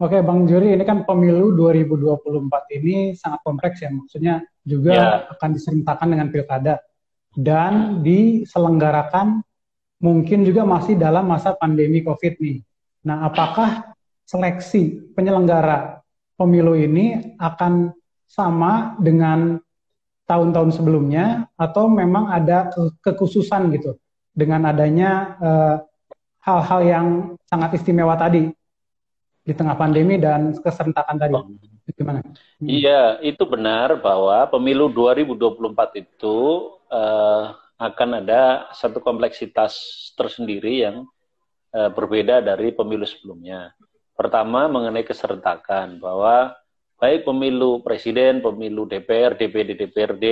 Oke, Bang Juri, ini kan pemilu 2024 ini sangat kompleks ya, maksudnya juga ya. akan diserentakkan dengan pilkada dan diselenggarakan mungkin juga masih dalam masa pandemi COVID nih. Nah, apakah seleksi penyelenggara pemilu ini akan sama dengan tahun-tahun sebelumnya atau memang ada kekhususan gitu dengan adanya eh, hal-hal uh, yang sangat istimewa tadi di tengah pandemi dan keserentakan tadi. Oh. Gimana? Hmm. Iya, itu benar bahwa pemilu 2024 itu uh, akan ada satu kompleksitas tersendiri yang uh, berbeda dari pemilu sebelumnya. Pertama mengenai keserentakan bahwa baik pemilu presiden, pemilu DPR, DPD, DPRD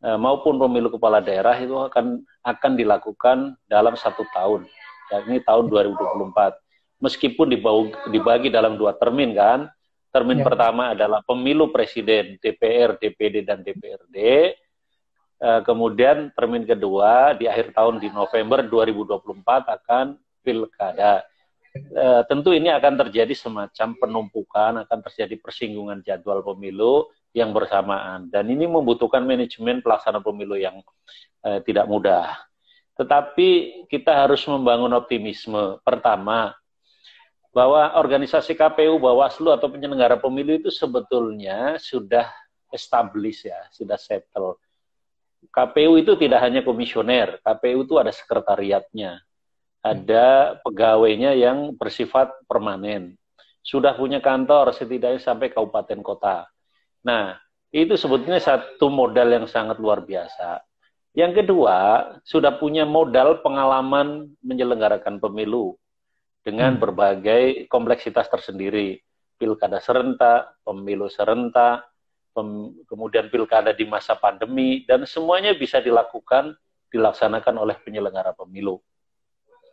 uh, maupun pemilu kepala daerah itu akan akan dilakukan dalam satu tahun, yakni tahun 2024 meskipun dibagi dalam dua termin kan. Termin ya. pertama adalah pemilu presiden DPR, DPD dan DPRD. Uh, kemudian termin kedua di akhir tahun di November 2024 akan pilkada. Uh, tentu ini akan terjadi semacam penumpukan, akan terjadi persinggungan jadwal pemilu yang bersamaan dan ini membutuhkan manajemen pelaksana pemilu yang uh, tidak mudah. Tetapi kita harus membangun optimisme. Pertama, bahwa organisasi KPU, Bawaslu atau penyelenggara pemilu itu sebetulnya sudah established ya, sudah settle. KPU itu tidak hanya komisioner, KPU itu ada sekretariatnya, ada pegawainya yang bersifat permanen, sudah punya kantor setidaknya sampai kabupaten kota. Nah, itu sebetulnya satu modal yang sangat luar biasa. Yang kedua, sudah punya modal pengalaman menyelenggarakan pemilu dengan hmm. berbagai kompleksitas tersendiri. Pilkada serentak, pemilu serentak, pem, kemudian pilkada di masa pandemi, dan semuanya bisa dilakukan, dilaksanakan oleh penyelenggara pemilu.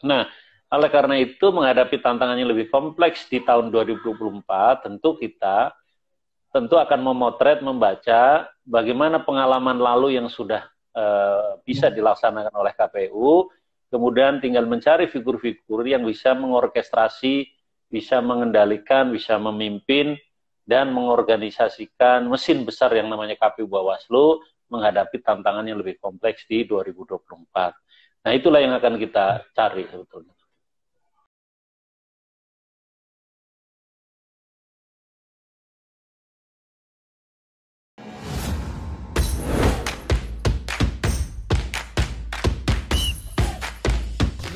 Nah, oleh karena itu menghadapi tantangan yang lebih kompleks di tahun 2024, tentu kita tentu akan memotret, membaca bagaimana pengalaman lalu yang sudah uh, bisa dilaksanakan oleh KPU, kemudian tinggal mencari figur-figur yang bisa mengorkestrasi, bisa mengendalikan, bisa memimpin, dan mengorganisasikan mesin besar yang namanya KPU Bawaslu menghadapi tantangan yang lebih kompleks di 2024. Nah itulah yang akan kita cari sebetulnya.